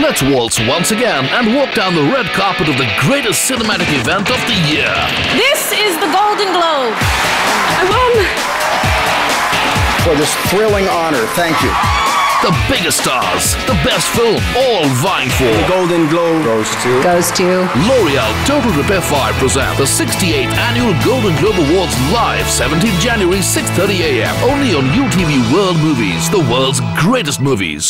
Let's waltz once again and walk down the red carpet of the greatest cinematic event of the year. This is the Golden Globe. I won. For this thrilling honor, thank you. The biggest stars, the best film, all vying for. The Golden Globe goes to. Goes to. L'Oreal Total Repair 5 Presents the 68th Annual Golden Globe Awards live 17th January 6.30 a.m. Only on UTV World Movies, the world's greatest movies.